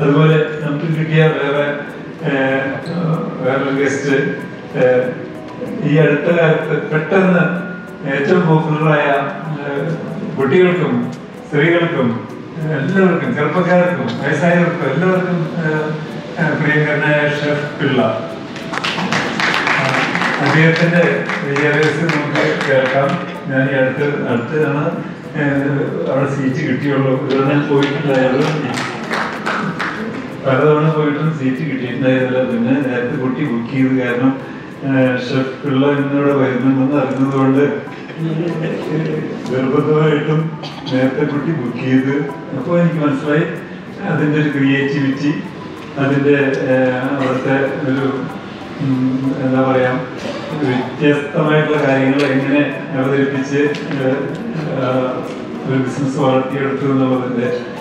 അതുപോലെ നമുക്ക് കിട്ടിയ വേറെ വേറെ ഗസ്റ്റ് ഈ അടുത്ത കാലത്ത് പെട്ടെന്ന് ഏറ്റവും പോപ്പുലറായ കുട്ടികൾക്കും സ്ത്രീകൾക്കും എല്ലാവർക്കും ചെറുപ്പക്കാർക്കും വയസ്സായവർക്കും എല്ലാവർക്കും പ്രിയങ്കരനായ ഷെഫ് പിള്ള. അദ്ദേഹത്തിന്റെ വിദ്യാഭ്യാസം നമുക്ക് കേൾക്കാം. ഞാൻ ഈ അടുത്ത് അടുത്താണ് ഏഹ്, അവിടെ സീറ്റ് കിട്ടിയുള്ളൂ. ഇവിടെ പോയിട്ടുണ്ടായുള്ളൂ പലതവണ പോയിട്ടും സീറ്റ് കിട്ടിയിട്ടുണ്ടായിരുന്നില്ല. പിന്നെ നേരത്തെ കുട്ടി ബുക്ക് ചെയ്ത് കാരണം ഷെഫ് പിള്ള ഇന്നിവിടെ വരുന്നുണ്ടെന്ന് അറിഞ്ഞതുകൊണ്ട് നിർബന്ധമായിട്ടും നേരത്തെ കുട്ടി ബുക്ക് ചെയ്ത്. അപ്പോൾ എനിക്ക് മനസ്സിലായി അതിന്റെ ഒരു ക്രിയേറ്റിവിറ്റി അതിന്റെ അവിടുത്തെ ഒരു എന്താ പറയാ വ്യത്യസ്തമായിട്ടുള്ള കാര്യങ്ങൾ എങ്ങനെ അവതരിപ്പിച്ച് ഒരു ബിസിനസ് വളർത്തിയെടുത്തു എന്നുള്ളതിന്റെ